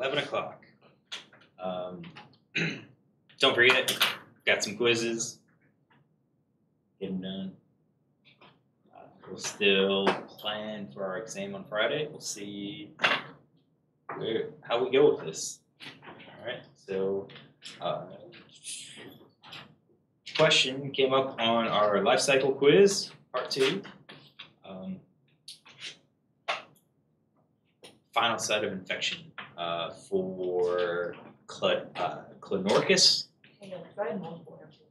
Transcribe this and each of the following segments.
11 o'clock. Um, don't forget, it. got some quizzes. Get them done. Uh, we'll still plan for our exam on Friday. We'll see where, how we go with this. All right, so uh, question came up on our life cycle quiz, part two. Um, final site of infection uh, for cl- uh, Clonorchis. Hang on, 'cause I had multiple answers.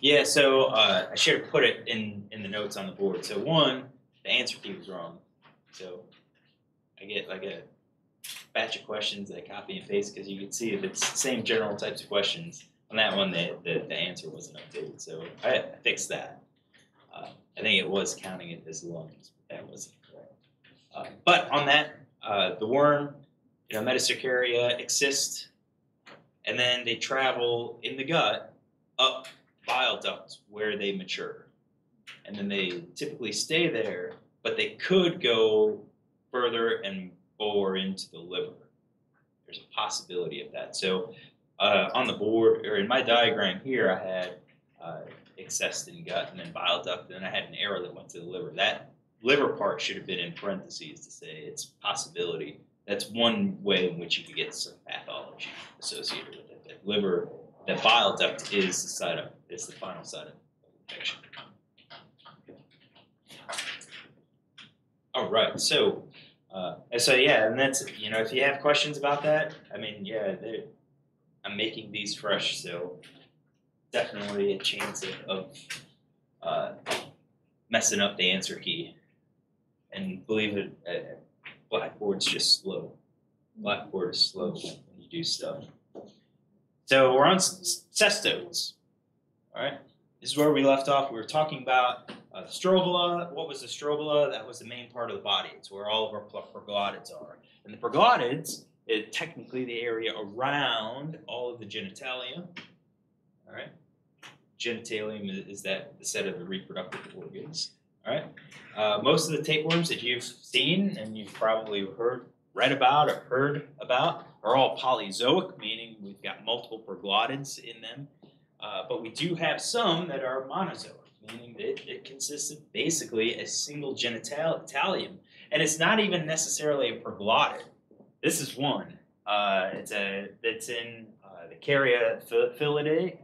Yeah, so uh, I should have put it in, in the notes on the board. So one, the answer key was wrong. So I get like a batch of questions that I copy and paste because you can see if it's the same general types of questions. On that one, the, the, the answer wasn't updated. So I, I fixed that. Uh, I think it was counting it as lungs, but that wasn't correct. Uh, but on that, uh, the worm, you know, Metacercaria exist, and then they travel in the gut up bile duct where they mature. And then they typically stay there, but they could go further and bore into the liver. There's a possibility of that. So uh, on the board, or in my diagram here, I had uh, in gut and then bile duct, and then I had an arrow that went to the liver. That liver part should have been in parentheses to say it's possibility. That's one way in which you could get some pathology associated with it. That liver, that bile duct is the site of is the final site of infection. All right, so uh, so yeah, and that's you know if you have questions about that, I mean yeah, I'm making these fresh, so definitely a chance of, of uh, messing up the answer key. And believe it, uh, Blackboard's just slow. Blackboard is slow when you do stuff. So we're on cestodes. All right, this is where we left off. We were talking about uh, the strobila. What was the strobila? That was the main part of the body. It's where all of our proglottids are. And the proglottids is technically the area around all of the genitalia. All right, genitalium is, is that the set of the reproductive organs. All right. Uh, most of the tapeworms that you've seen and you've probably heard, read about, or heard about are all polyzoic, meaning we've got multiple proglottids in them. Uh, but we do have some that are monozoic, meaning that it, it consists of basically a single genitalium. And it's not even necessarily a proglottid. This is one. Uh, it's a that's in uh, the Caryophyllidea,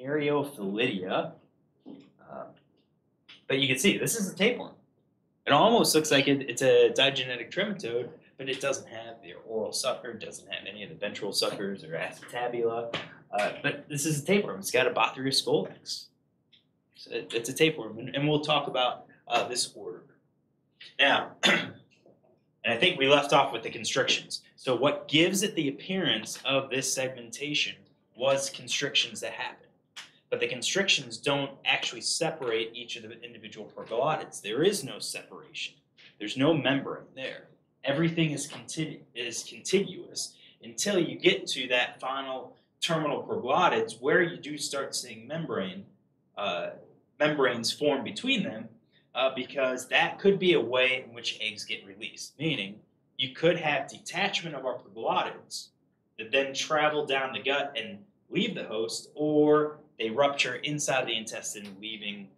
Caryophyllidea. But you can see this is a tapeworm. It almost looks like it, it's a digenetic trematode, but it doesn't have the oral sucker, doesn't have any of the ventral suckers or acetabula. Uh, but this is a tapeworm. It's got a Bothrius scolex. So it, it's a tapeworm, and, and we'll talk about uh, this order. Now, and I think we left off with the constrictions. So what gives it the appearance of this segmentation was constrictions that happen. But the constrictions don't actually separate each of the individual proglottids. There is no separation. There's no membrane there. Everything is, continu- is contiguous until you get to that final terminal proglottids where you do start seeing membrane uh, membranes form between them uh, because that could be a way in which eggs get released. Meaning, you could have detachment of our proglottids that then travel down the gut and leave the host, or they rupture inside the intestine, leaving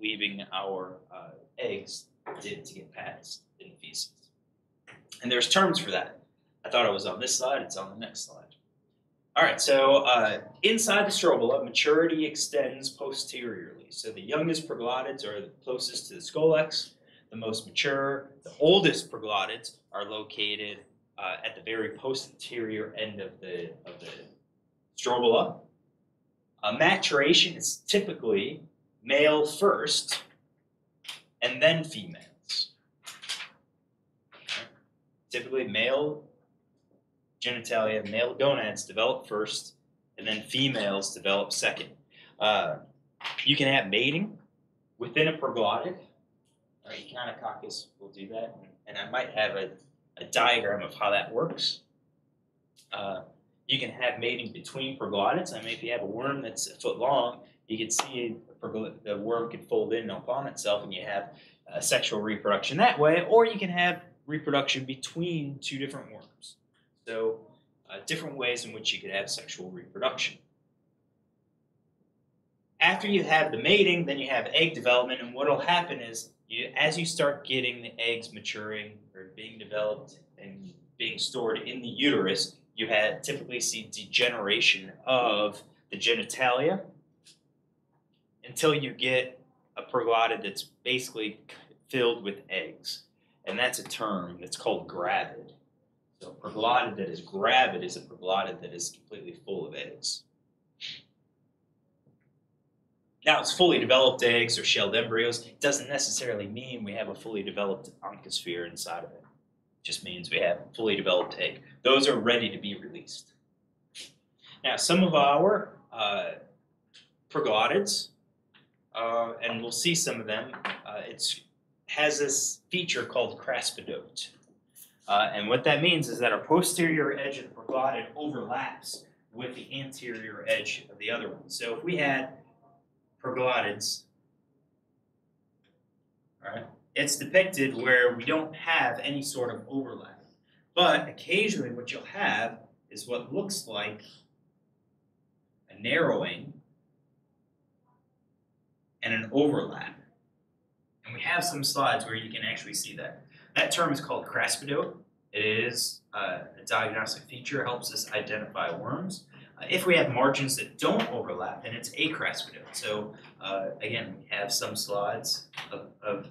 leaving our uh, eggs to, to get passed in the feces. And there's terms for that. I thought it was on this slide. It's on the next slide. All right, so uh, inside the strobila, maturity extends posteriorly. So the youngest proglottids are the closest to the scolex, the most mature. The oldest proglottids are located uh, at the very posterior end of the of the strobila. Uh, maturation is typically male first, and then females. Okay. Typically, male genitalia, male gonads develop first, and then females develop second. Uh, you can have mating within a proglottid. Uh, Echinococcus will do that, and, and I might have a, a diagram of how that works. Uh, you can have mating between proglottids. I mean, if you have a worm that's a foot long, you can see the worm can fold in upon itself, and you have uh, sexual reproduction that way. Or you can have reproduction between two different worms. So, uh, different ways in which you could have sexual reproduction. After you have the mating, then you have egg development, and what will happen is, you, as you start getting the eggs maturing or being developed and being stored in the uterus, you had typically see degeneration of the genitalia until you get a proglottid that's basically filled with eggs. And that's a term that's called gravid. So a proglottid that is gravid is a proglottid that is completely full of eggs. Now, it's fully developed eggs or shelled embryos. It doesn't necessarily mean we have a fully developed oncosphere inside of it. It just means we have a fully developed egg. Those are ready to be released. Now, some of our uh, proglottids, uh, and we'll see some of them, uh, it's has this feature called craspedote. Uh, and what that means is that our posterior edge of the proglottid overlaps with the anterior edge of the other one. So if we had proglottids, all right, it's depicted where we don't have any sort of overlap. But occasionally what you'll have is what looks like a narrowing and an overlap. And we have some slides where you can actually see that. That term is called craspedote. It is uh, a diagnostic feature, helps us identify worms. Uh, if we have margins that don't overlap, then it's acraspedote. So uh, again, we have some slides of, of,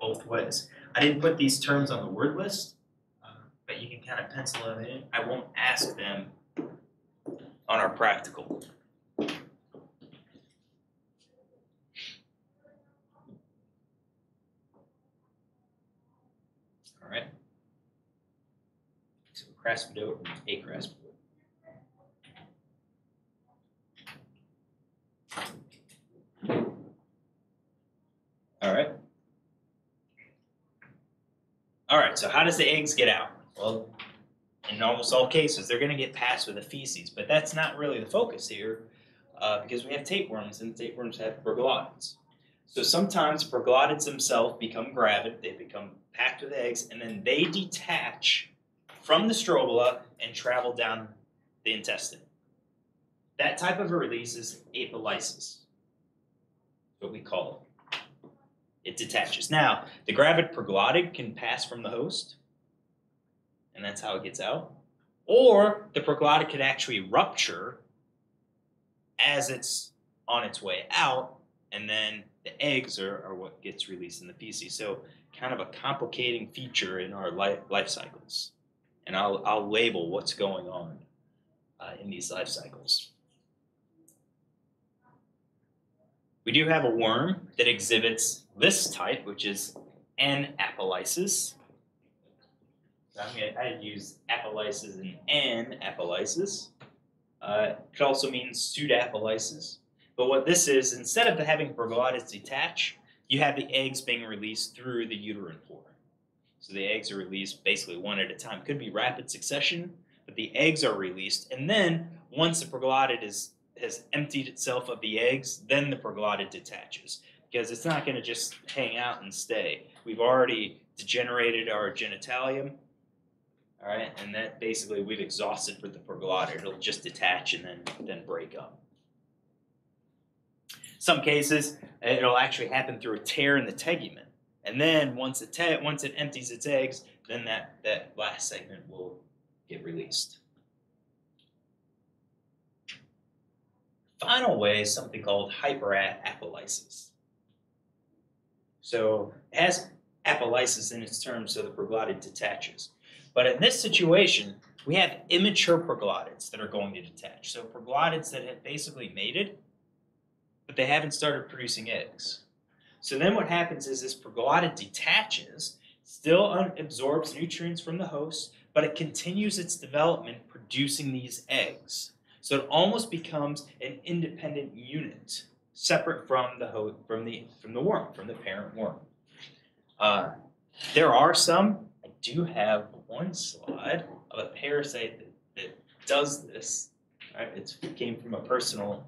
both ways. I didn't put these terms on the word list, but you can kind of pencil them in. I won't ask them on our practical. All right. So craspedote and acraspedote. All right. All right, so how does the eggs get out? Well, in almost all cases, they're going to get passed with the feces, but that's not really the focus here uh, because we have tapeworms and tapeworms have proglottids. So sometimes proglottids themselves become gravid, they become packed with eggs, and then they detach from the strobila and travel down the intestine. That type of a release is apolysis, what we call it it detaches. Now, the gravid proglottid can pass from the host, and that's how it gets out. Or the proglottid could actually rupture as it's on its way out, and then the eggs are, are what gets released in the feces. So, kind of a complicating feature in our life, life cycles. And I'll, I'll label what's going on uh, in these life cycles. We do have a worm that exhibits this type, which is anapolysis. I'm gonna, I use apolysis and anapolysis. Uh, it could also mean pseudapolysis. But what this is, instead of having proglottids detach, you have the eggs being released through the uterine pore. So the eggs are released basically one at a time. Could be rapid succession, but the eggs are released, and then once the proglottid is has emptied itself of the eggs, then the proglottid detaches because it's not going to just hang out and stay. We've already degenerated our genitalium, all right, and that basically we've exhausted with the proglottid. It'll just detach and then then break up. Some cases, it'll actually happen through a tear in the tegument, and then once it once it empties its eggs, then that that last segment will get released. Final way is something called hyperapolysis. So it has apolysis in its term, so the proglottid detaches. But in this situation, we have immature proglottids that are going to detach. So proglottids that have basically mated, but they haven't started producing eggs. So then what happens is this proglottid detaches, still absorbs nutrients from the host, but it continues its development producing these eggs. So it almost becomes an independent unit, separate from the host, from the from the worm, from the parent worm. Uh, there are some. Do have one slide of a parasite that, that does this. Right? It's, it came from a personal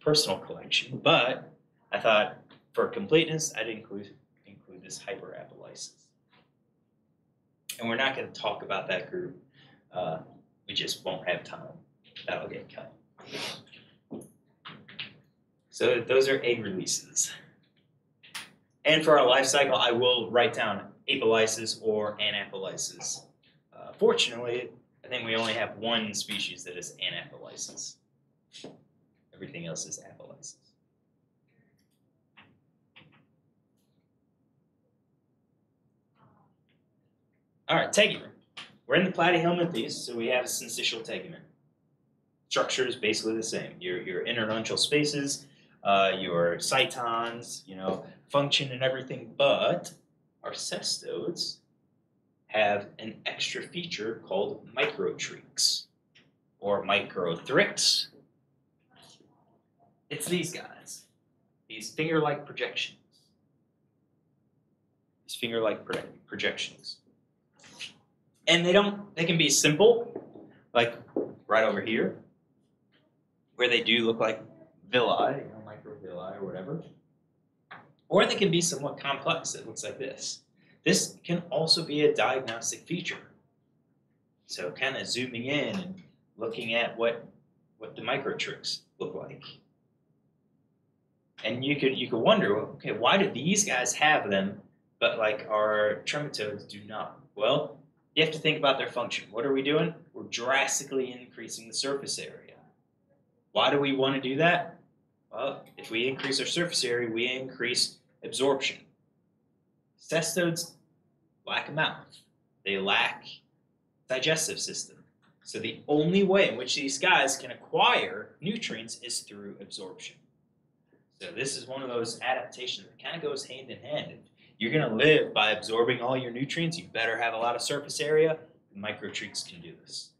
personal collection, but I thought for completeness, I'd include include this hyperapolysis. And we're not going to talk about that group Uh, we just won't have time. That'll get cut. So those are egg releases. And for our life cycle, I will write down apolysis or anapolysis. Uh, fortunately, I think we only have one species that is anapolysis. Everything else is apolysis. All right, tegument. We're in the platyhelminthes, so we have a syncytial tegument. Structure is basically the same. Your your internuncial spaces, uh, your cytons, you know, function and everything, but our cestodes have an extra feature called microtrichs or microthrix. It's these guys, these finger-like projections. These finger-like projections. And they don't, they can be simple, like right over here, where they do look like villi, you know, microvilli or whatever. Or they can be somewhat complex. It looks like this. This can also be a diagnostic feature. So kind of zooming in and looking at what what the microtricks look like. And you could you could wonder, okay, why do these guys have them, but like our trematodes do not? Well, you have to think about their function. What are we doing? We're drastically increasing the surface area. Why do we want to do that? Well, if we increase our surface area, we increase absorption. Cestodes lack a mouth. They lack digestive system. So the only way in which these guys can acquire nutrients is through absorption. So this is one of those adaptations that kind of goes hand in hand. If you're going to live by absorbing all your nutrients, you better have a lot of surface area. Microtrichs can do this.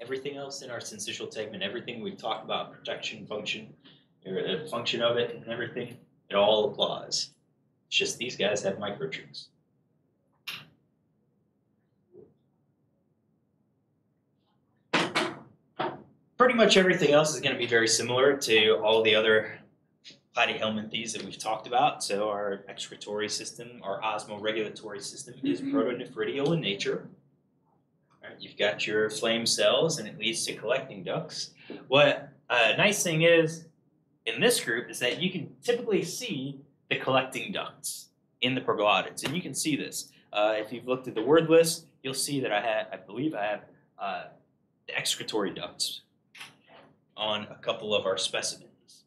Everything else in our syncytial tegument, everything we've talked about, protection function, or the function of it and everything, it all applies. It's just these guys have microtrichs. Pretty much everything else is going to be very similar to all the other platyhelminthes that we've talked about. So our excretory system, our osmoregulatory system is mm-hmm. protonephridial in nature. Right, you've got your flame cells, and it leads to collecting ducts. What a nice thing is in this group is that you can typically see the collecting ducts in the proglottids, and you can see this. Uh, if you've looked at the word list, you'll see that I have, I believe, I have uh, the excretory ducts on a couple of our specimens.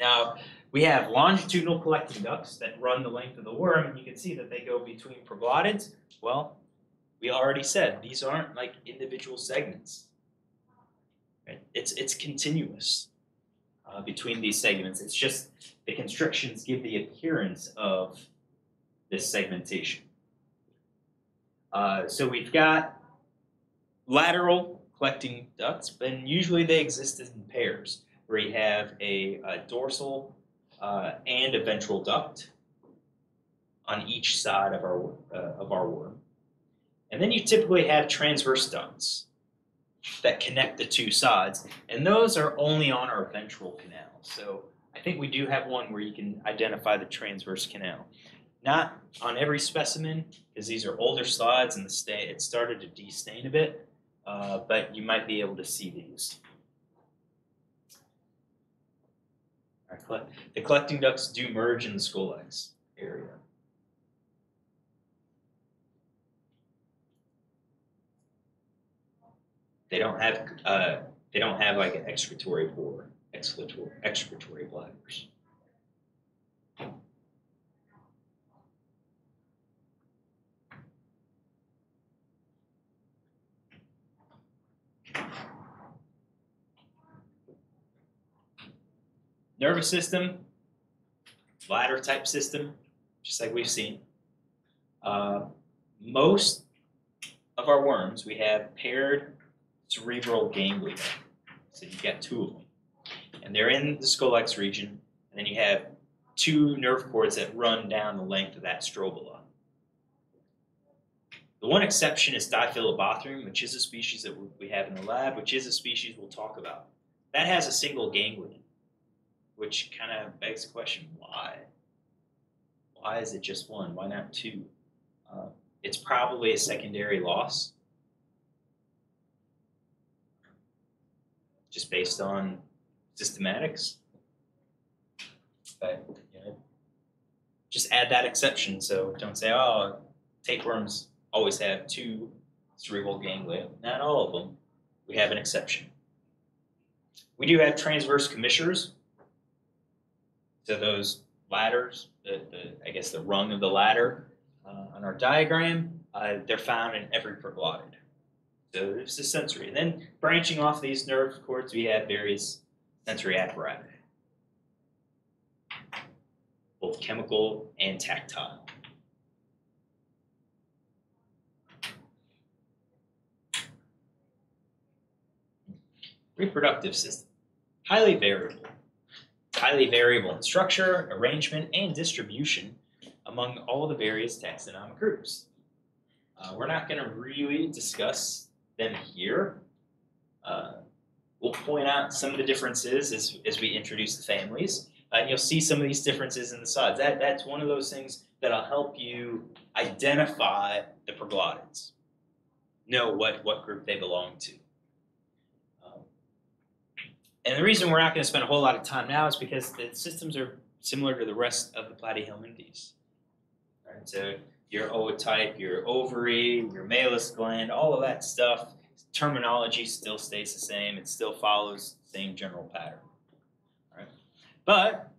Now, we have longitudinal collecting ducts that run the length of the worm, and you can see that they go between proglottids. Well, we already said these aren't like individual segments. Right? It's it's continuous uh, between these segments. It's just the constrictions give the appearance of this segmentation. Uh, so we've got lateral collecting ducts, and usually they exist in pairs, where you have a, a dorsal uh, and a ventral duct on each side of our uh, of our worm. And then you typically have transverse ducts that connect the two sides, and those are only on our ventral canal. So I think we do have one where you can identify the transverse canal. Not on every specimen, because these are older slides and the stay, it started to destain a bit, uh, but you might be able to see these. The collecting ducts do merge in the scolex area. They don't have uh, they don't have like an excretory pore, excretory excretory bladders. Nervous system, bladder type system, just like we've seen. Uh, most of our worms, we have paired cerebral ganglia. So you got two of them. And they're in the scolex region, and then you have two nerve cords that run down the length of that strobila. The one exception is Diphyllobothrium, which is a species that we have in the lab, which is a species we'll talk about. That has a single ganglion, which kind of begs the question, why? Why is it just one? Why not two? Uh, it's probably a secondary loss, just based on systematics. But you know, just add that exception. So don't say, oh, tapeworms always have two cerebral ganglia. Not all of them. We have an exception. We do have transverse commissures. So those ladders, the, the I guess the rung of the ladder uh, on our diagram, uh, they're found in every proglottid. So it's the sensory. And then branching off these nerve cords, we have various sensory apparatus, both chemical and tactile. Reproductive system, highly variable. Highly variable in structure, arrangement, and distribution among all the various taxonomic groups. Uh, we're not going to really discuss them here. Uh, we'll point out some of the differences as, as we introduce the families. Uh, and you'll see some of these differences in the sides. That, that's one of those things that'll help you identify the proglottids, know what, what group they belong to. Um, and the reason we're not going to spend a whole lot of time now is because the systems are similar to the rest of the platyhelminthes. Right? So your ootype, your ovary, your Mehlis gland, all of that stuff, terminology still stays the same. It still follows the same general pattern. Right? But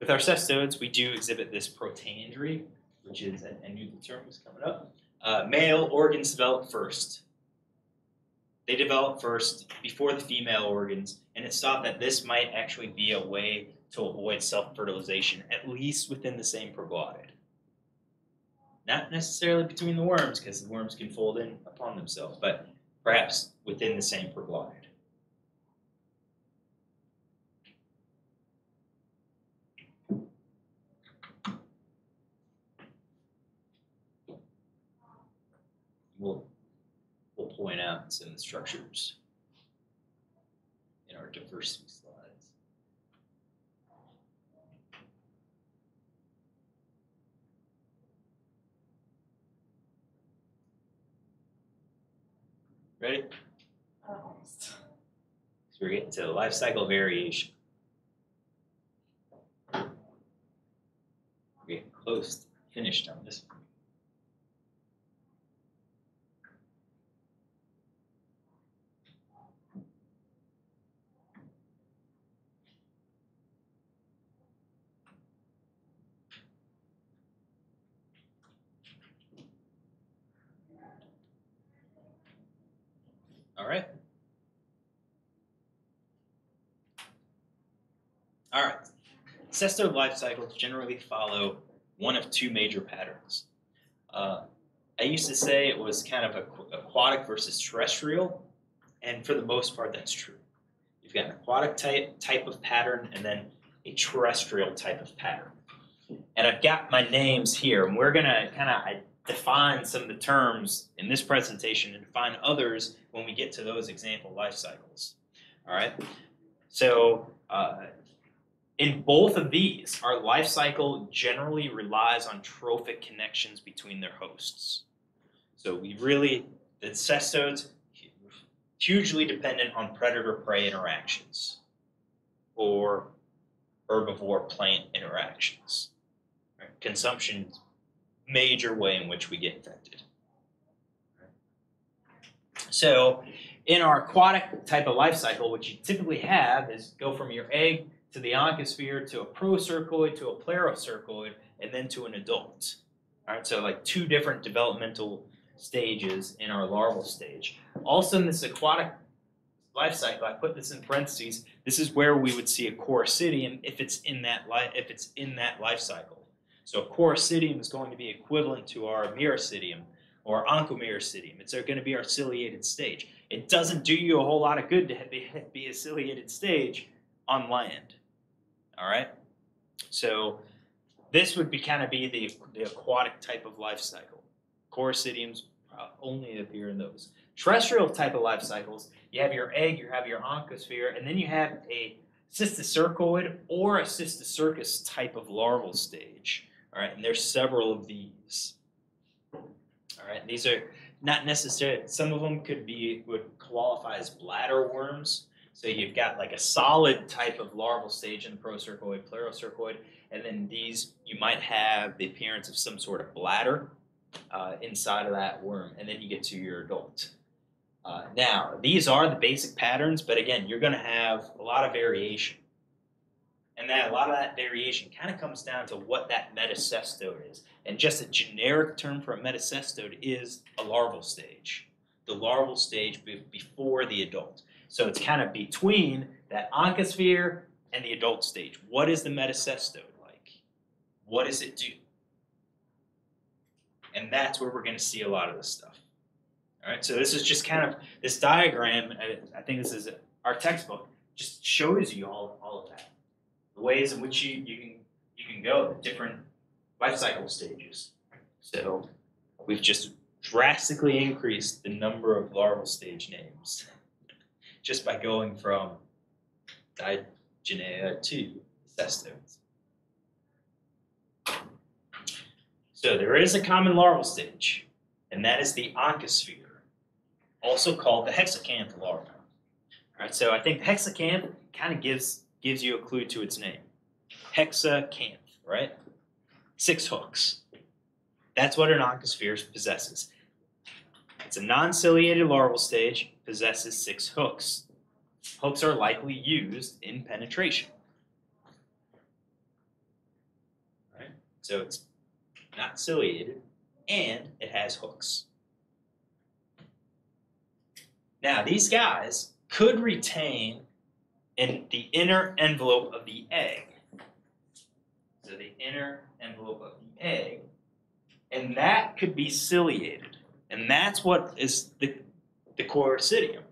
with our cestodes, we do exhibit this protandry, which is, I knew the term was coming up, uh, male organs develop first. They develop first before the female organs, and it's thought that this might actually be a way to avoid self-fertilization, at least within the same proglottid. Not necessarily between the worms, because the worms can fold in upon themselves, but perhaps within the same proglottid. We'll, we'll point out some of the structures in our diversity slides. Ready? Almost. So we're getting to life cycle variation. We're getting close to finished on this one. All right. All right. Cestode life cycles generally follow one of two major patterns. Uh, I used to say it was kind of aqu- aquatic versus terrestrial, and for the most part, that's true. You've got an aquatic type type of pattern, and then a terrestrial type of pattern. And I've got my names here, and we're gonna kind of define some of the terms in this presentation and define others when we get to those example life cycles. All right. So uh, in both of these, our life cycle generally relies on trophic connections between their hosts. So we really, the cestodes, hugely dependent on predator-prey interactions or herbivore-plant interactions. Right? Consumption, major way in which we get infected. So in our aquatic type of life cycle, what you typically have is go from your egg to the oncosphere to a procercoid to a plerocercoid and then to an adult. All right, so like two different developmental stages in our larval stage. Also in this aquatic life cycle, I put this in parentheses, this is where we would see a coracidium if it's in that life if it's in that life cycle. So a coracidium is going to be equivalent to our miracidium or oncomiracidium. It's uh, going to be our ciliated stage. It doesn't do you a whole lot of good to be a ciliated stage on land. All right? So this would be kind of be the, the aquatic type of life cycle. Coracidiums uh, only appear in those. Terrestrial type of life cycles, you have your egg, you have your oncosphere, and then you have a cysticercoid or a cysticercus type of larval stage. All right, and there's several of these. All right, these are not necessarily. Some of them could be would qualify as bladder worms. So you've got like a solid type of larval stage in the procercoid, plerocercoid, and then these you might have the appearance of some sort of bladder uh, inside of that worm, and then you get to your adult. Uh, now, these are the basic patterns, but again, you're going to have a lot of variation. And that a lot of that variation kind of comes down to what that metacestode is. And just a generic term for a metacestode is a larval stage, the larval stage be- before the adult. So it's kind of between that oncosphere and the adult stage. What is the metacestode like? What does it do? And that's where we're going to see a lot of this stuff. All right, so this is just kind of this diagram. I, think this is our textbook. Just shows you all, all of that, the ways in which you, you can you can go, the different life cycle stages. So we've just drastically increased the number of larval stage names just by going from Digenea to cestodes. So there is a common larval stage, and that is the oncosphere also called the hexacanth larva. All right, so I think hexacanth kind of gives gives you a clue to its name. Hexacanth, right? Six hooks. That's what an oncosphere possesses. It's a non-ciliated larval stage, possesses six hooks. Hooks are likely used in penetration. Right? So it's not ciliated and it has hooks. Now, these guys could retain in the inner envelope of the egg. So the inner envelope of the egg, and that could be ciliated. And that's what is the, the coracidium.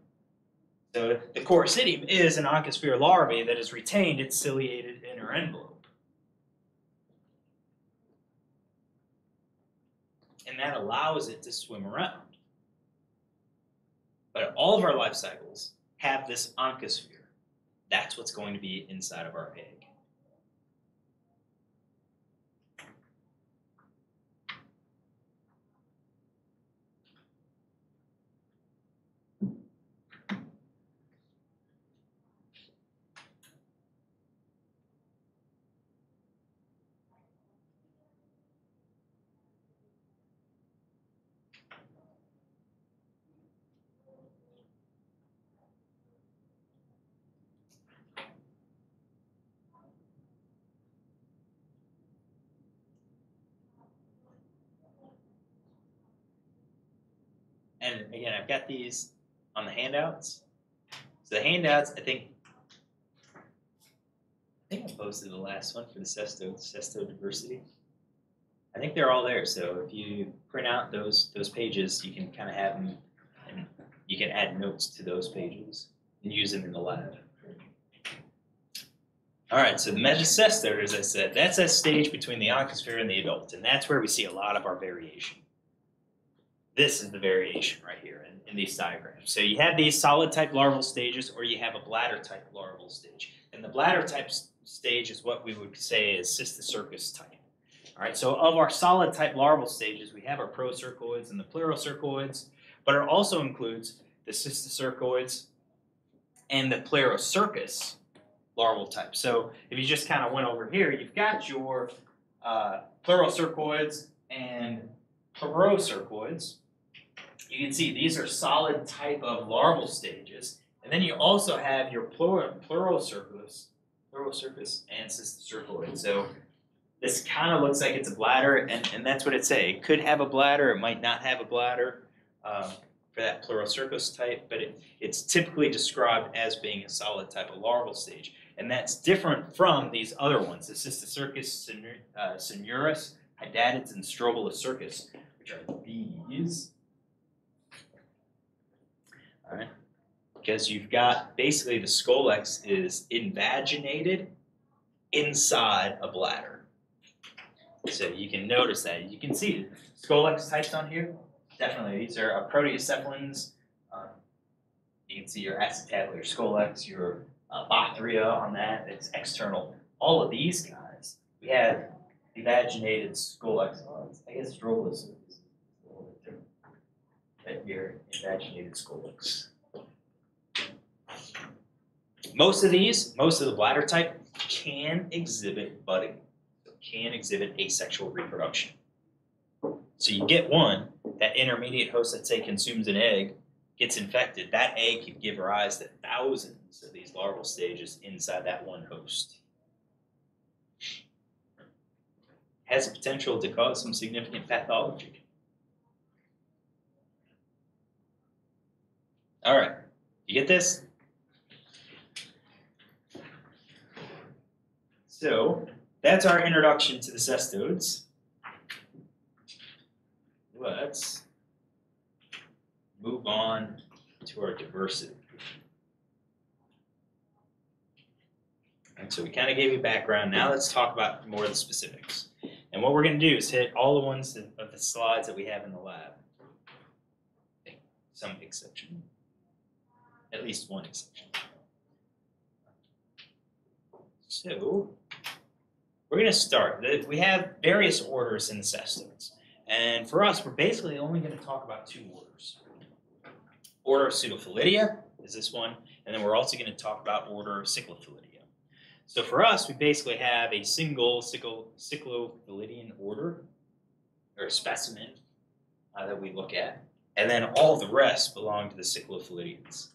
So the coracidium is an oncosphere larvae that has retained its ciliated inner envelope. And that allows it to swim around. But all of our life cycles have this oncosphere. That's what's going to be inside of our egg. And again, I've got these on the handouts. So the handouts, I think, I think I posted the last one for the Sesto Sesto diversity. I think they're all there. So if you print out those those pages, you can kind of have them, and you can add notes to those pages and use them in the lab. All right, so the metacestode, as I said, that's that stage between the oncosphere and the adult, and that's where we see a lot of our variation. This is the variation right here in, in these diagrams. So you have these solid type larval stages, or you have a bladder type larval stage. And the bladder type stage is what we would say is cysticercus type. All right, so of our solid type larval stages, we have our procercoids and the plerocercoids, but it also includes the cysticercoids and the plerocercus larval type. So if you just kind of went over here, you've got your uh, and plerocercoids. You can see these are solid type of larval stages. And then you also have your pleural, plerocercus, plerocercus and cysticercoid. So this kind of looks like it's a bladder, and, and that's what it say. It could have a bladder, it might not have a bladder um, for that plerocercus type, but it, it's typically described as being a solid type of larval stage. And that's different from these other ones, the Cysticercus senu- uh, hydatids, and strobilocercus, which are these. All right, because you've got basically the scolex is invaginated inside a bladder. So you can notice that. You can see Scolex types on here. Definitely, these are uh, proteocephalans. Um, you can see your acetabular Scolex, your uh, Bothria on that. It's external. All of these guys, we have invaginated Scolex. I guess Drolis is a little bit different. But your invaginated looks. Most of these, most of the bladder type, can exhibit budding, can exhibit asexual reproduction. So you get one, that intermediate host let's say consumes an egg gets infected, that egg could give rise to thousands of these larval stages inside that one host. Has the potential to cause some significant pathology. All right, you get this? So that's our introduction to the cestodes. Let's move on to our diversity. And so we kind of gave you background. Now let's talk about more of the specifics. And what we're going to do is hit all the ones of the slides that we have in the lab. Some exception. At least one exception. So we're going to start. We have various orders in the cestodes. And for us, we're basically only going to talk about two orders. Order of Pseudophyllidea is this one, and then we're also going to talk about order of Cyclophyllidea. So for us, we basically have a single cyclo- Cyclophyllidean order, or specimen, uh, that we look at, and then all the rest belong to the Cyclophyllideans.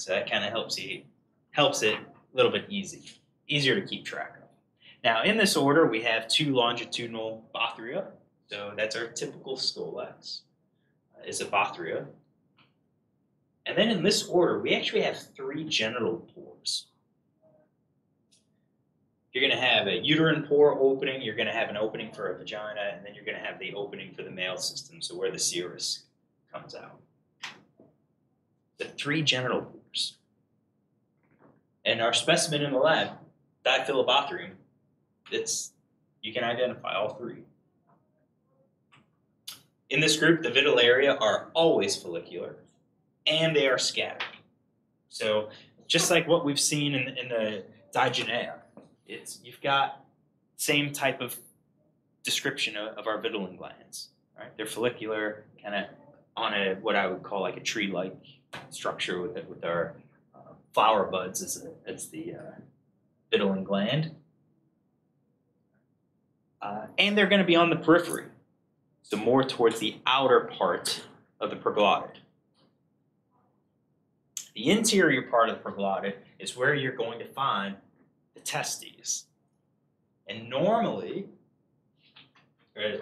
So that kind of helps you, helps it a little bit easy, easier to keep track of. Now, in this order, we have two longitudinal Bothria, so that's our typical Scolex, uh, is a Bothria. And then in this order, we actually have three genital pores. You're going to have a uterine pore opening, you're going to have an opening for a vagina, and then you're going to have the opening for the male system, so where the cirrus comes out. The three genital pores. And our specimen in the lab, Diphyllobothrium, it's you can identify all three. In this group, the vitellaria are always follicular and they are scattered. So just like what we've seen in, in the Digenea, it's you've got same type of description of, of our vitelline glands. Right? They're follicular, kind of on a what I would call like a tree-like structure with it, with our uh, flower buds as, a, as the uh, vitelline gland. Uh, and they're going to be on the periphery, so more towards the outer part of the proglottid. The interior part of the proglottid is where you're going to find the testes. And normally,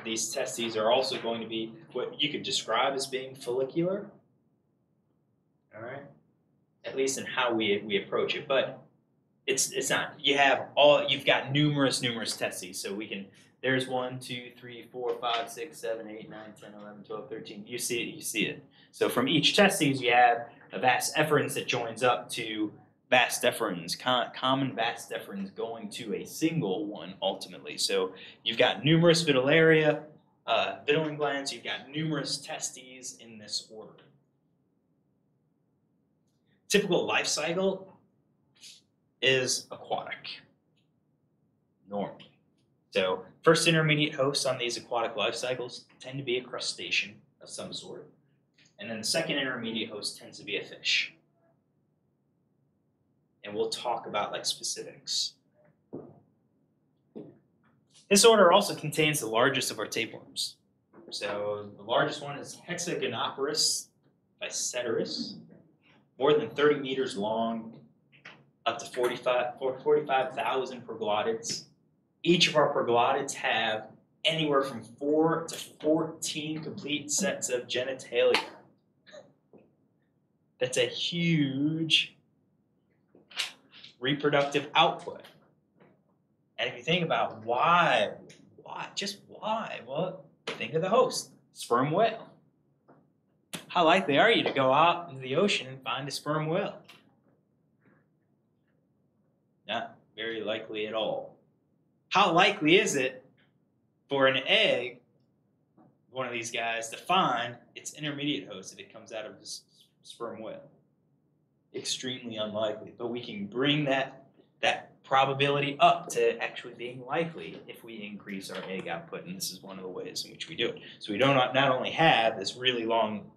these testes are also going to be what you could describe as being follicular. All right, at least in how we we approach it, but it's it's not. You have all you've got numerous numerous testes, so we can there's 1, 2, 3, 4, 5, 6, 7, 8, 9, 10, 11, 12, 13. You see it, you see it. So from each testes, you have a vas efferens that joins up to vas deferens, com- common vas deferens going to a single one ultimately. So you've got numerous vitellaria, uh, vitelline glands, you've got numerous testes in this order. Typical life cycle is aquatic, normally. So first intermediate hosts on these aquatic life cycles tend to be a crustacean of some sort. And then the second intermediate host tends to be a fish. And we'll talk about like specifics. This order also contains the largest of our tapeworms. So the largest one is Hexagonoporus physeteris, more than 30 meters long, up to 45 45,000 proglottids. Each of our proglottids have anywhere from 4 to 14 complete sets of genitalia. That's a huge reproductive output. And if you think about why, why, just why? Well, think of the host, sperm whale. How likely are you to go out into the ocean and find a sperm whale? Not very likely at all. How likely is it For an egg, one of these guys to find its intermediate host if it comes out of this sperm whale. Extremely unlikely, but we can bring that that probability up to actually being likely if we increase our egg output, and this is one of the ways in which we do it. So we don't not only have this really long,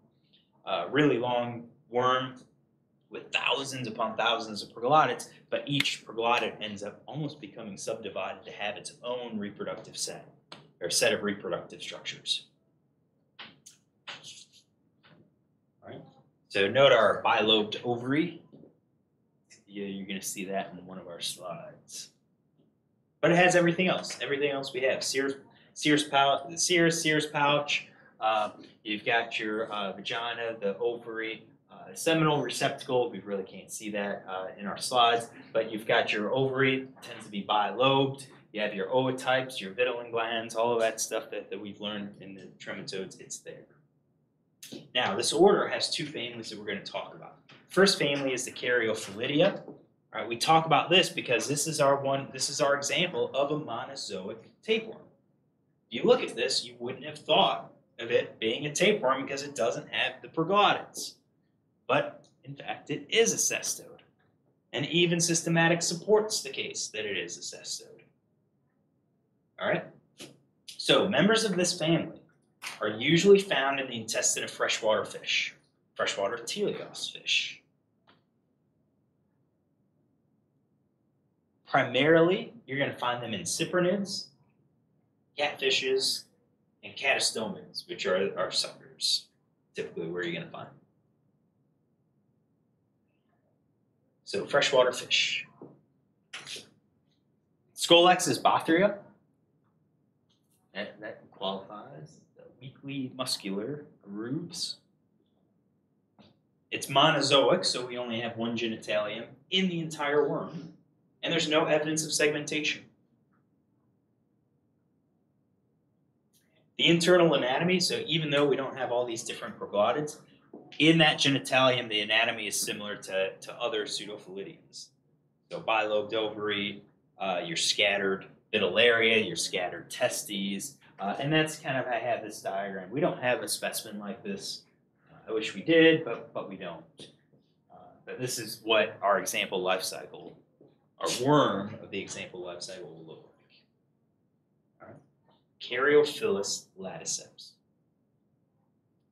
uh, really long worm with thousands upon thousands of proglottids, but each proglottid ends up almost becoming subdivided to have its own reproductive set or set of reproductive structures. So note our bilobed ovary. Yeah, you're going to see that in one of our slides. But it has everything else. Everything else we have. cirrus, cirrus pouch, the cirrus, cirrus pouch. Uh, you've got your uh, vagina, the ovary, uh, seminal receptacle. We really can't see that uh, in our slides, but you've got your ovary. Tends to be bilobed. You have your ootypes, your vitelline glands, all of that stuff that, that we've learned in the trematodes. It's there. Now, this order has two families that we're going to talk about. First family is the Caryophyllidea. All right, we talk about this because this is our one. This is our example of a monozoic tapeworm. If you look at this, you wouldn't have thought of it being a tapeworm because it doesn't have the proglottids, but in fact, it is a cestode, and even systematic supports the case that it is a cestode. All right. So members of this family are usually found in the intestine of freshwater fish, freshwater teleost fish. Primarily, you're going to find them in cyprinids, catfishes, and catostomids, which are, are suckers, typically where you're going to find them. So freshwater fish. Scolex is Bothria. That, that qualifies. Weakly muscular grooves. It's monozoic, so we only have one genitalium in the entire worm, and there's no evidence of segmentation. The internal anatomy, so even though we don't have all these different proglottids, in that genitalium, the anatomy is similar to, to other pseudophyllideans. So bilobed ovary, uh, your scattered vitellaria, your scattered testes, uh, and that's kind of how I have this diagram. We don't have a specimen like this. Uh, I wish we did, but but we don't. Uh, but this is what our example life cycle, our worm of the example life cycle will look like. All right. Caryophyllaeus laticeps.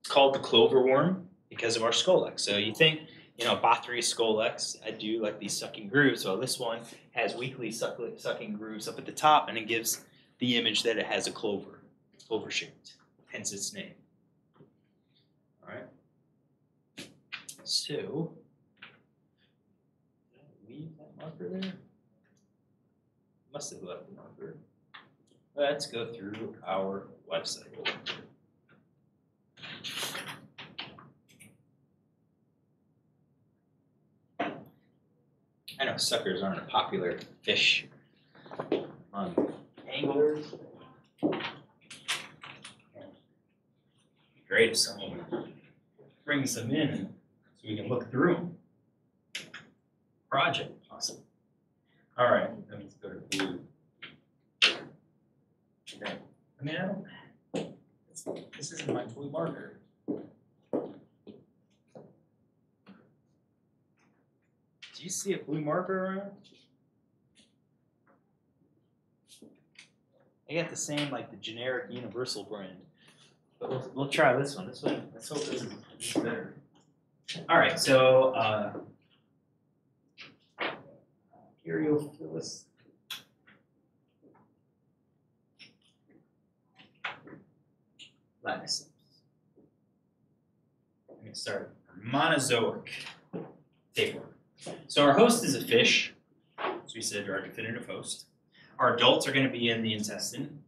It's called the clover worm because of our scolex. So you think, you know, Bothria scolex, I do like these sucking grooves. Well, this one has weakly suck- sucking grooves up at the top, and it gives the image that it has a clover, clover shaped, hence its name. All right. So, did I leave that marker there? Must have left the marker. Let's go through our life cycle. I know suckers aren't a popular fish on anglers. Great if someone brings them in so we can look through them. Project possible. All right, let me go to blue. Okay. I mean, I don't. This isn't my blue marker. Do you see a blue marker around? I got the same like the generic universal brand. But we'll, we'll try this one. This one, let's hope this is, better. All right, so uh, Caryophyllaeus. Laticeps. Let me start. Monozoic tapeworm. So our host is a fish, as we said, our definitive host. Our adults are going to be in the intestine.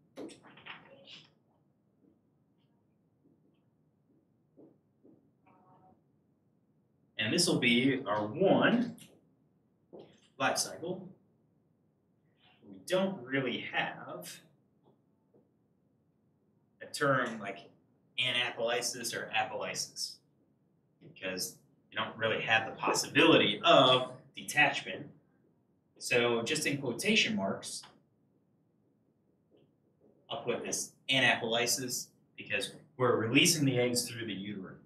And this will be our one life cycle. We don't really have a term like anapolysis or apolysis because you don't really have the possibility of detachment. So just in quotation marks, I'll put this anapolysis because we're releasing the eggs through the uterine.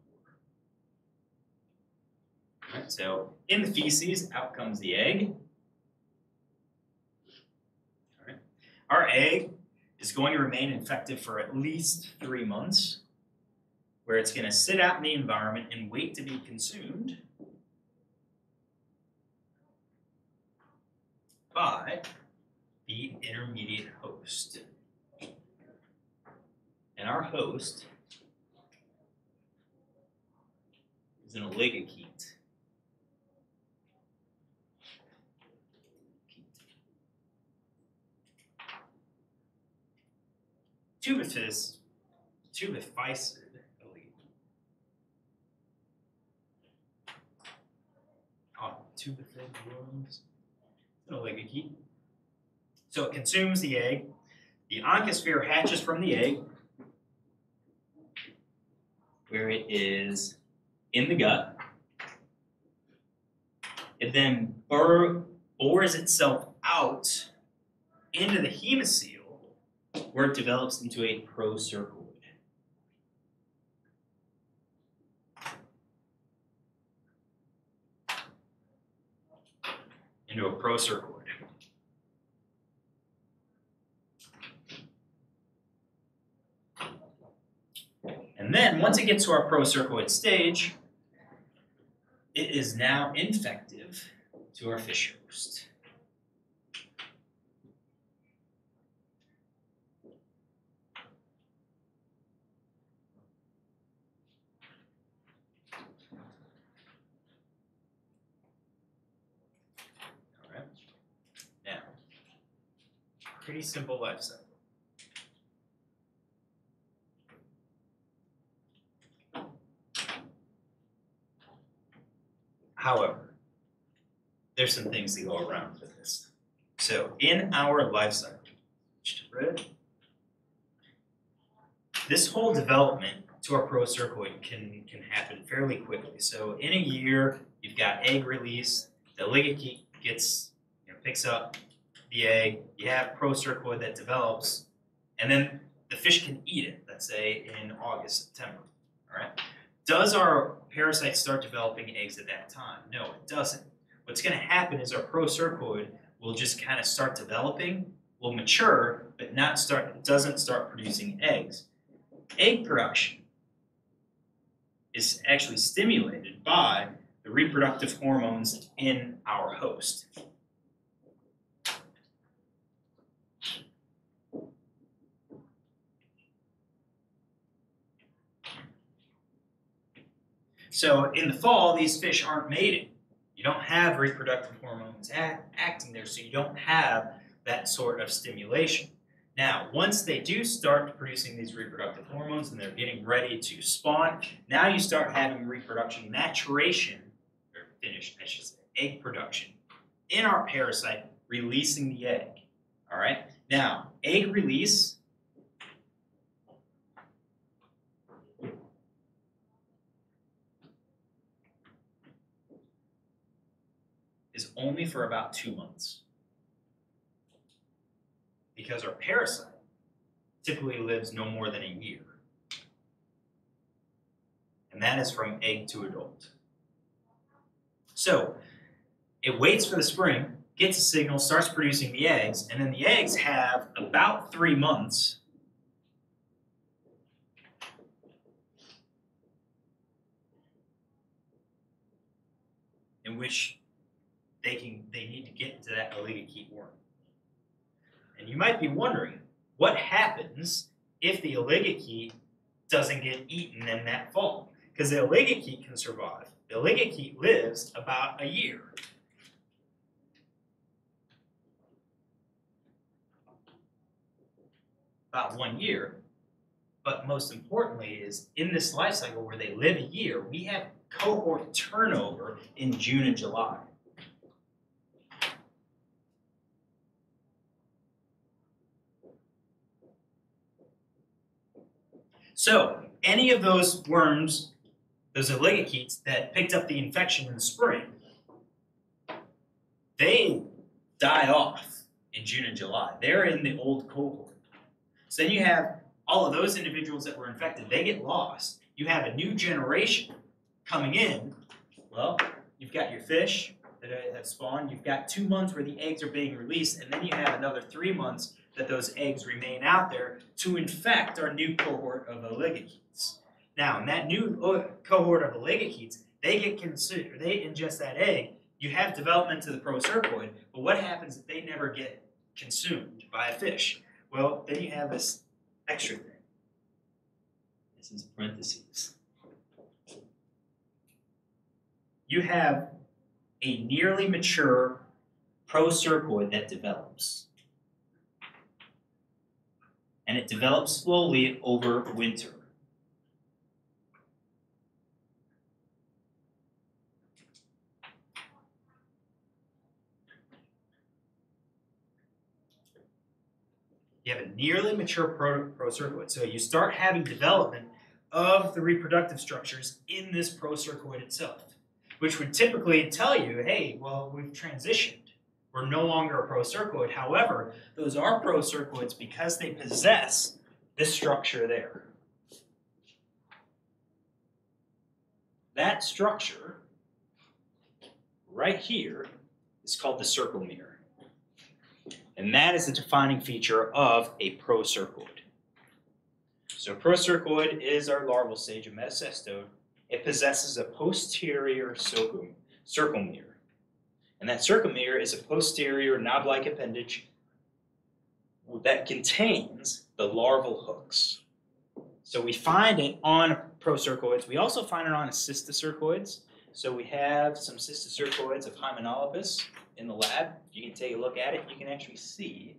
Alright, so in the feces, out comes the egg. Alright. Our egg is going to remain infected for at least three months, where it's going to sit out in the environment and wait to be consumed by the intermediate host. And our host is an oligochaete. Tubifex, tubificid oligochaete. Oh, tubiphid worms. Oh, An oligochaete. So it consumes the egg. The oncosphere hatches from the egg, where it is in the gut. It then bores itself out into the hemocoel, where it develops into a procercoid. Into a procercoid. And then once it gets to our procercoid stage, it is now infective to our fish host. All right. Now, pretty simple life cycle. However, there's some things that go around with this. So in our life cycle, this whole development to our procercoid can, can happen fairly quickly. So in a year, you've got egg release, the ligate gets, you know, picks up egg, you have procercoid that develops, and then the fish can eat it, let's say in August, September, all right? Does our parasite start developing eggs at that time? No, it doesn't. What's going to happen is our procercoid will just kind of start developing, will mature, but not start doesn't start producing eggs. Egg production is actually stimulated by the reproductive hormones in our host. So in the fall, these fish aren't mating. You don't have reproductive hormones act, acting there, so you don't have that sort of stimulation. Now, once they do start producing these reproductive hormones and they're getting ready to spawn, now you start having reproduction maturation, or finished, I should say, egg production in our parasite, releasing the egg. All right? Now, egg release is only for about two months. Because our parasite typically lives no more than a year. And that is from egg to adult. So it waits for the spring, gets a signal, starts producing the eggs, and then the eggs have about three months in which they can they need to get into that oligochaete worm. And you might be wondering, what happens if the oligochaete doesn't get eaten in that fall? Because the oligochaete can survive. The oligochaete lives about a year. About one year. But most importantly is in this life cycle where they live a year, we have cohort turnover in June and July. So, any of those worms, those oligochaetes that picked up the infection in the spring, they die off in June and July. They're in the old cohort. So then you have all of those individuals that were infected, they get lost. You have a new generation coming in. Well, you've got your fish that have spawned, you've got two months where the eggs are being released, and then you have another three months that those eggs remain out there to infect our new cohort of oligochaetes. Now, in that new uh, cohort of oligochaetes, they get considered, they ingest that egg. You have development to the procercoid, but what happens if they never get consumed by a fish? Well, then you have this extra thing. This is parentheses. You have a nearly mature procercoid that develops. And it develops slowly over winter. You have a nearly mature pro- procercoid. So you start having development of the reproductive structures in this procercoid itself, which would typically tell you, hey, well, we've transitioned. We're no longer a procercoid. However, those are procercoids because they possess this structure there. That structure right here is called the cercomer. And that is the defining feature of a procercoid. So a procercoid is our larval stage of metacestode. It possesses a posterior circum- cercomer. And that cercomer is a posterior knob-like appendage that contains the larval hooks. So we find it on procercoids. We also find it on cysticercoids. So we have some cysticercoids of Hymenolepis in the lab. You can take a look at it. You can actually see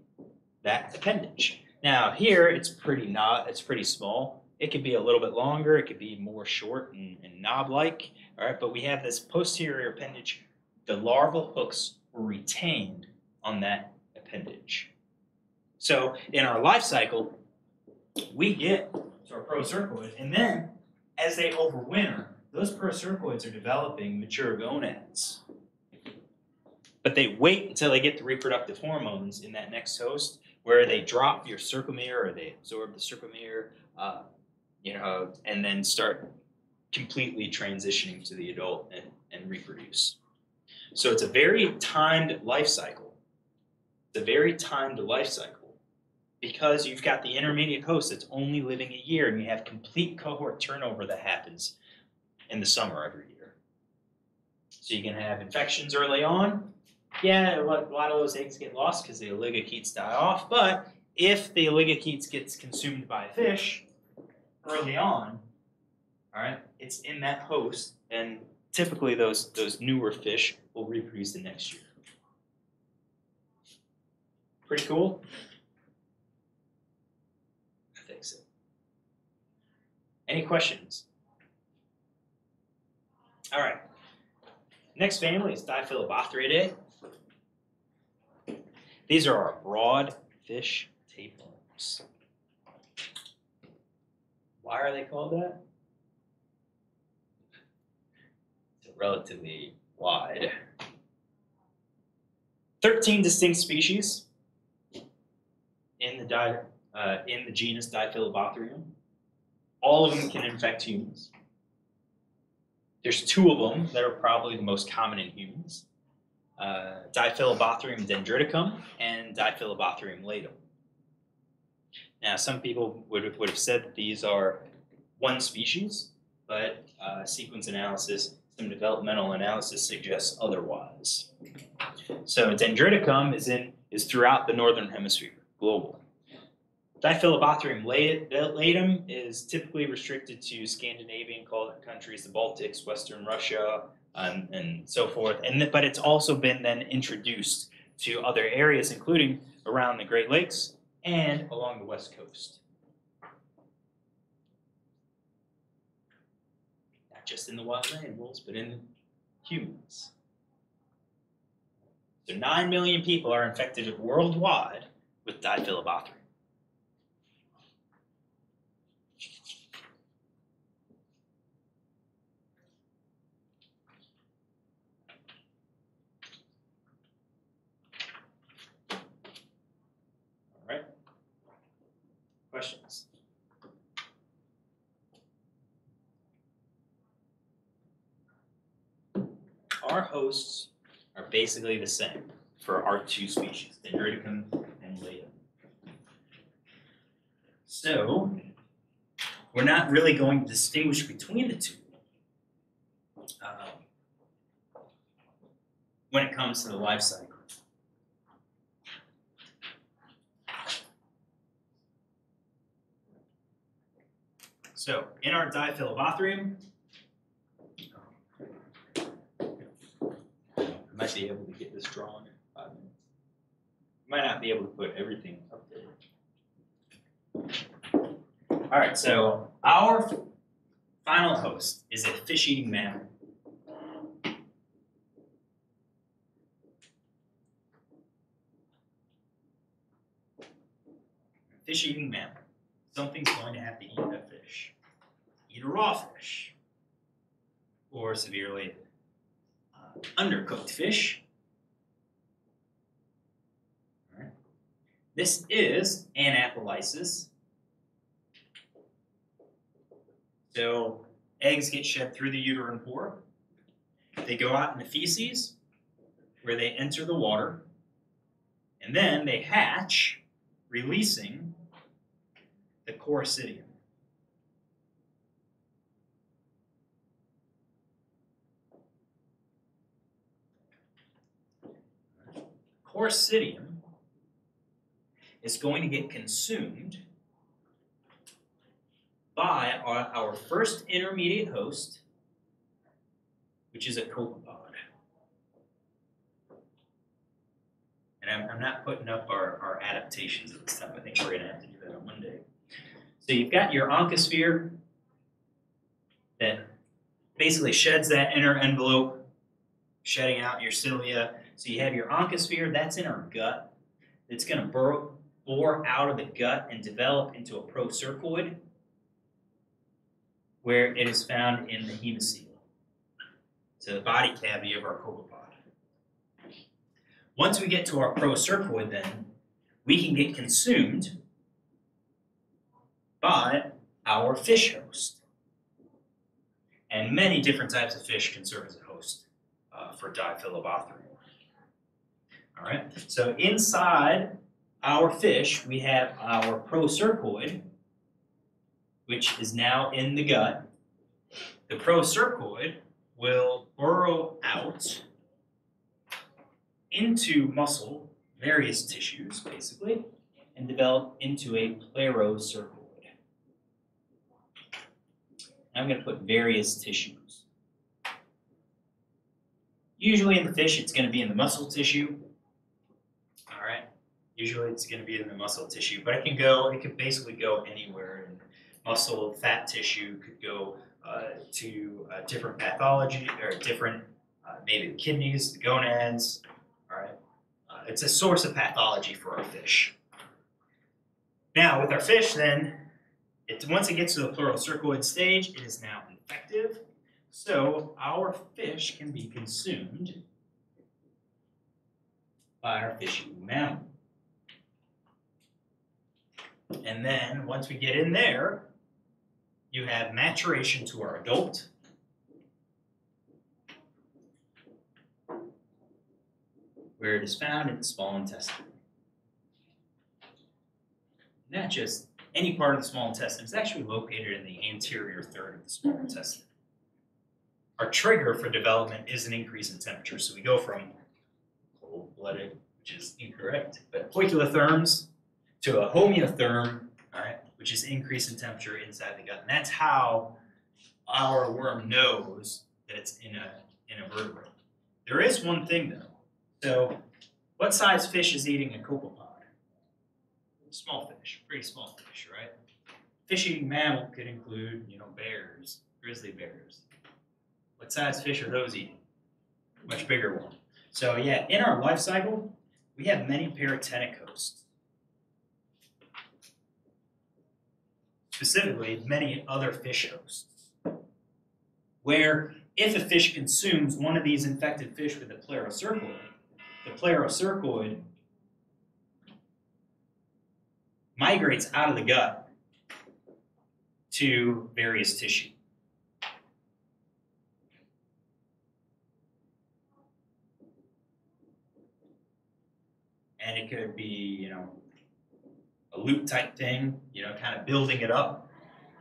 that appendage. Now here it's pretty not. It's pretty small. It could be a little bit longer. It could be more short and, and knob-like. All right, but we have this posterior appendage. The larval hooks were retained on that appendage. So in our life cycle, we get to our procercoid, and then as they overwinter, those procercoids are developing mature gonads. But they wait until they get the reproductive hormones in that next host, where they drop your cercomer or they absorb the cercomer, uh, you know, and then start completely transitioning to the adult and, and reproduce. So it's a very timed life cycle. It's a very timed life cycle because you've got the intermediate host that's only living a year and you have complete cohort turnover that happens in the summer every year. So you can have infections early on. Yeah, a lot, of those eggs get lost because the oligochaetes die off. But if the oligochaetes gets consumed by fish early on, all right, it's in that host, and typically those those newer fish will reproduce the next year. Pretty cool. I think so. Any questions? All right. Next family is Diphyllobothriidae. These are our broad fish tapeworms. Why are they called that? It's relatively wide. 13 distinct species in the di- uh, in the genus Diphyllobothrium. All of them can infect humans. There's two of them that are probably the most common in humans. Uh, dendriticum and Diphyllobothrium latum. Now, some people would, would have said that these are one species, but uh, sequence analysis, some developmental analysis suggests otherwise. So dendriticum is in is throughout the northern hemisphere globally. Diphyllobothrium latum is typically restricted to Scandinavian countries, the Baltics, Western Russia, um, and so forth. And but it's also been then introduced to other areas, including around the Great Lakes and along the West Coast. Just in the wild animals, but in humans. So nine million people are infected worldwide with Diphyllobothrium. Our hosts are basically the same for our two species, Dendriticum and latum. So, we're not really going to distinguish between the two. um, when it comes to the life cycle. So, in our Diphyllobothrium, I might be able to get this drawn in five minutes. Might not be able to put everything up there. All right, so our final host is a fish-eating mammal. Fish-eating mammal. Something's going to have to eat a fish. Eat a raw fish. Or severely undercooked fish. This is anapolysis. So eggs get shed through the uterine pore. They go out in the feces, where they enter the water, and then they hatch, releasing the coracidium. Coracidium is going to get consumed by our, our first intermediate host, which is a copepod. And I'm, I'm not putting up our, our adaptations of this time. I think we're going to have to do that on Monday. So you've got your oncosphere that basically sheds that inner envelope, shedding out your cilia. So you have your oncosphere, that's in our gut. It's going to bore out of the gut and develop into a procercoid where it is found in the hemocoel, so the body cavity of our copepod. Once we get to our procercoid, then we can get consumed by our fish host. And many different types of fish can serve as a host uh, for Diphyllobothrium. All right, so inside our fish, we have our procercoid, which is now in the gut. The procercoid will burrow out into muscle, various tissues basically, and develop into a plerocercoid. I'm going to put various tissues. Usually in the fish, it's going to be in the muscle tissue. Usually it's going to be in the muscle tissue, but it can go, it could basically go anywhere. And muscle, fat tissue could go uh, to different pathology or different, uh, maybe the kidneys, the gonads. All right. Uh, it's a source of pathology for our fish. Now, with our fish, then, it, once it gets to the plerocercoid stage, it is now infective. So our fish can be consumed by our fishing mammal. And then once we get in there, you have maturation to our adult. Where it is found in the small intestine. Not just any part of the small intestine, it's actually located in the anterior third of the small intestine. Our trigger for development is an increase in temperature, so we go from cold blooded, which is incorrect, but poikilotherms to a homeotherm, all right, which is increase in temperature inside the gut. And that's how our worm knows that it's in a in a vertebrate. There is one thing though. So what size fish is eating a copepod? Small fish, pretty small fish, right? Fish eating mammal could include, you know, bears, grizzly bears. What size fish are those eating? Much bigger one. So yeah, in our life cycle, we have many paratenic hosts. specifically many other fish hosts, where if a fish consumes one of these infected fish with a plerocercoid, the plerocercoid migrates out of the gut to various tissue. And it could be, you know, a loop type thing, you know, kind of building it up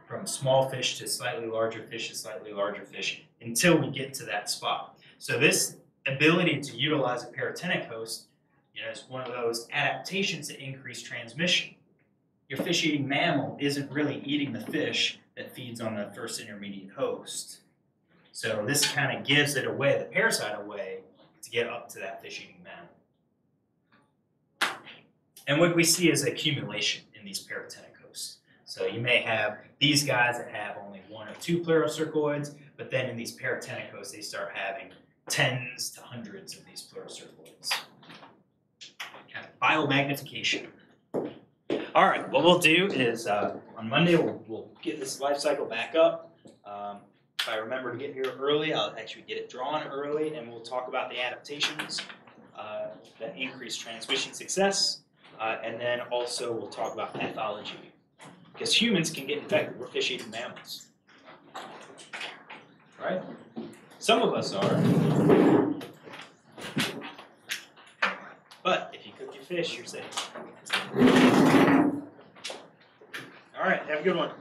from small fish to slightly larger fish to slightly larger fish until we get to that spot. So this ability to utilize a paratenic host, you know, is one of those adaptations to increase transmission. Your fish-eating mammal isn't really eating the fish that feeds on the first intermediate host. So this kind of gives it away, the parasite away, to get up to that fish-eating mammal. And what we see is accumulation in these paratenic hosts. So you may have these guys that have only one or two plerocercoids, but then in these paratenic hosts, they start having tens to hundreds of these plerocercoids. Kind of biomagnification. All right, what we'll do is uh, on Monday we'll, we'll get this life cycle back up. Um, if I remember to get here early, I'll actually get it drawn early, and we'll talk about the adaptations uh, that increase transmission success, uh, and then also we'll talk about pathology because humans can get infected. We're fish-eating mammals, right? Some of us are, but if you cook your fish, you're safe. All right, have a good one.